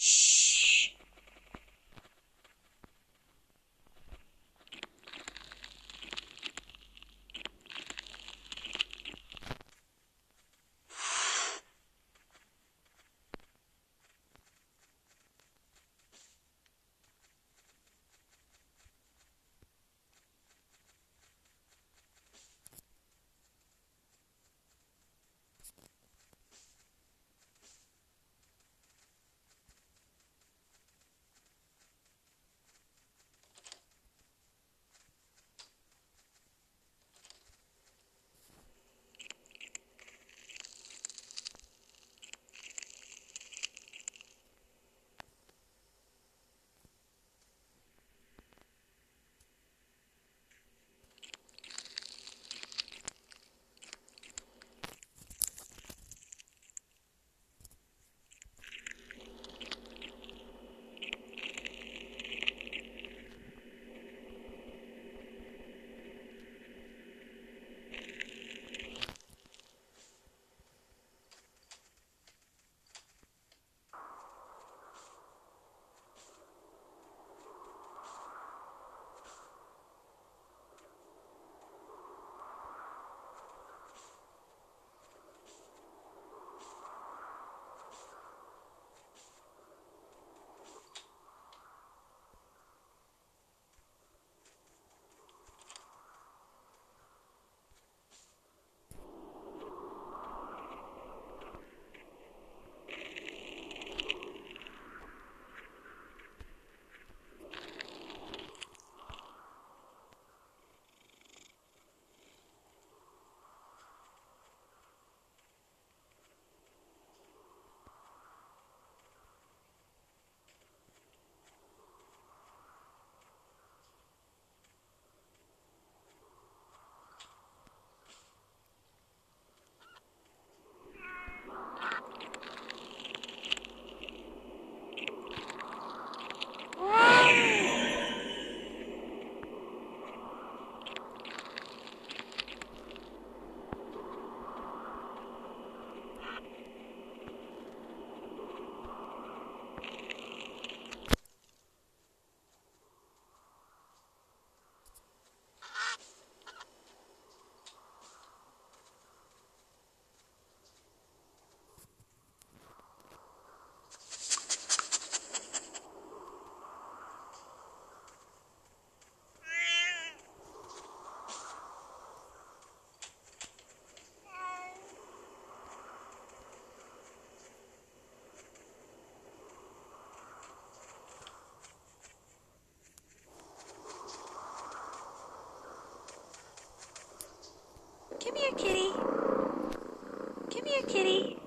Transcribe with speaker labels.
Speaker 1: Shh. Come here, kitty. Come here, kitty.